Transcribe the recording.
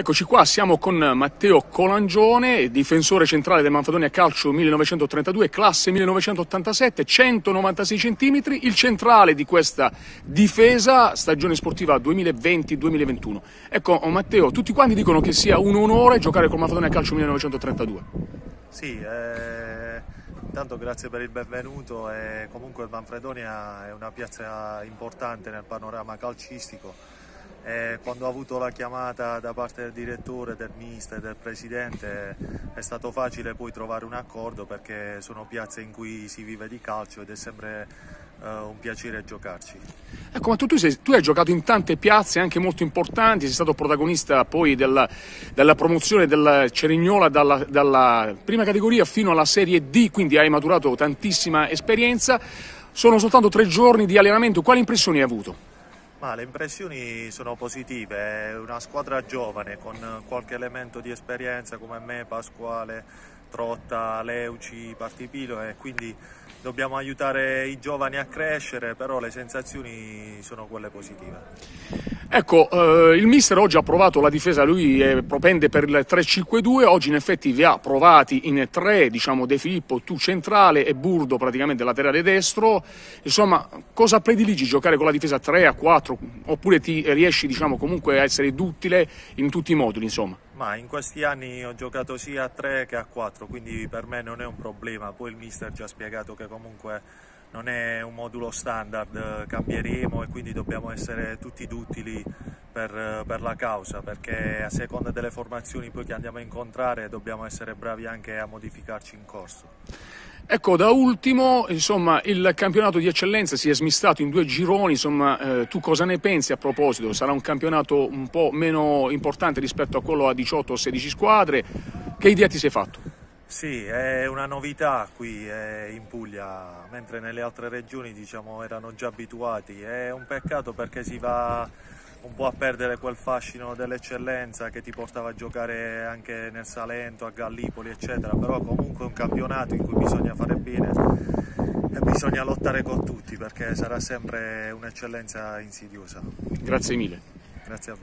Eccoci qua, siamo con Matteo Colangione, difensore centrale del Manfredonia Calcio 1932, classe 1987, 196 cm, il centrale di questa difesa, stagione sportiva 2020-2021. Ecco Matteo, tutti quanti dicono che sia un onore giocare col Manfredonia Calcio 1932. Sì, eh, intanto grazie per il benvenuto e comunque Manfredonia è una piazza importante nel panorama calcistico e quando ho avuto la chiamata da parte del direttore, del mister e del presidente è stato facile poi trovare un accordo perché sono piazze in cui si vive di calcio ed è sempre uh, un piacere giocarci. Ecco, ma tu, tu, sei, tu, hai giocato in tante piazze anche molto importanti, sei stato protagonista poi della, della promozione del Cerignola dalla, dalla prima categoria fino alla Serie D, quindi hai maturato tantissima esperienza. Sono soltanto tre giorni di allenamento, quali impressioni hai avuto? Ma le impressioni sono positive, è una squadra giovane con qualche elemento di esperienza come me, Pasquale, Trotta, Leuci, Partipilo e quindi dobbiamo aiutare i giovani a crescere, però le sensazioni sono quelle positive. Ecco, eh, il mister oggi ha provato la difesa, lui è propende per il 3-5-2, oggi in effetti vi ha provati in tre, diciamo De Filippo, tu centrale e Burdo praticamente laterale destro, insomma cosa prediligi giocare con la difesa 3 a 4 oppure ti riesci diciamo comunque a essere duttile in tutti i moduli insomma? Ma in questi anni ho giocato sia a 3 che a 4, quindi per me non è un problema, poi il mister ci ha spiegato che comunque non è un modulo standard, cambieremo e quindi dobbiamo essere tutti duttili per, per, la causa perché a seconda delle formazioni poi che andiamo a incontrare dobbiamo essere bravi anche a modificarci in corso. Ecco, da ultimo, insomma, il campionato di eccellenza si è smistato in due gironi, insomma, eh, tu cosa ne pensi a proposito? Sarà un campionato un po' meno importante rispetto a quello a 18 o 16 squadre, che idea ti sei fatto? Sì, è una novità qui eh, in Puglia, mentre nelle altre regioni diciamo, erano già abituati. È un peccato perché si va un po' a perdere quel fascino dell'eccellenza che ti portava a giocare anche nel Salento, a Gallipoli, eccetera. Però comunque è un campionato in cui bisogna fare bene e bisogna lottare con tutti perché sarà sempre un'eccellenza insidiosa. Grazie mille. Grazie a voi.